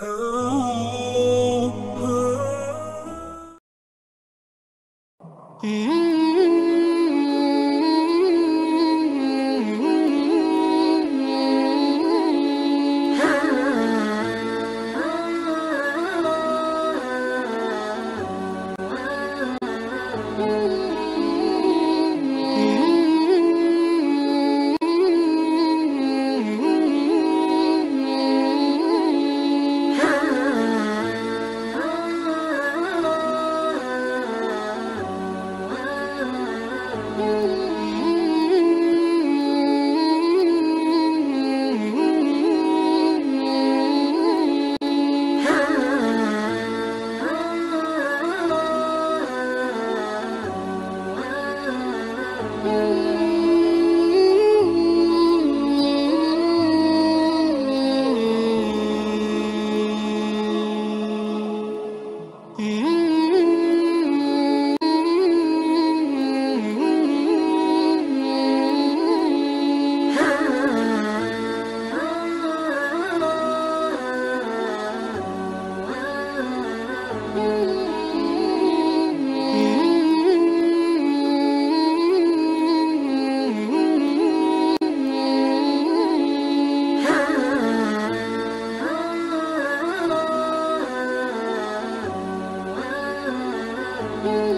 Oh. Mm-hmm. Mm-hmm.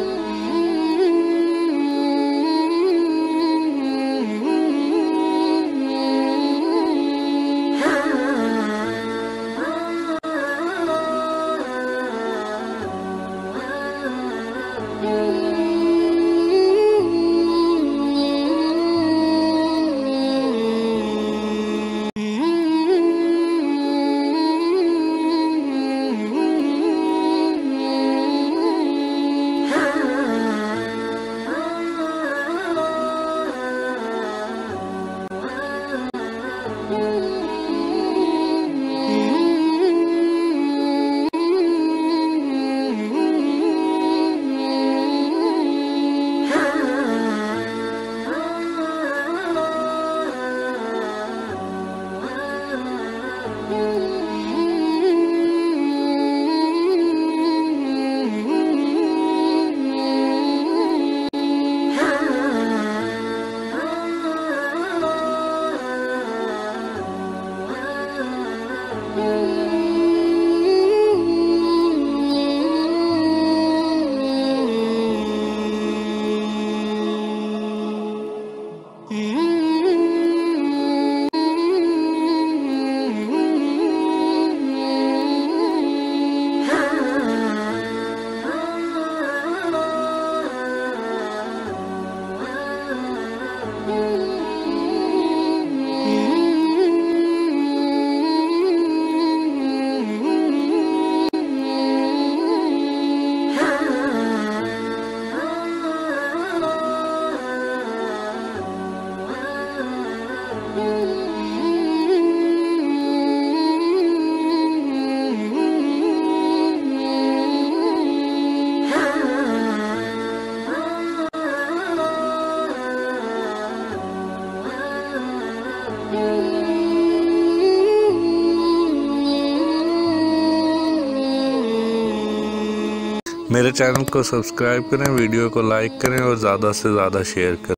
मेरे channel को subscribe करें, वीडियो को लाइक करें और ज़्यादा से ज़्यादा शेयर करें।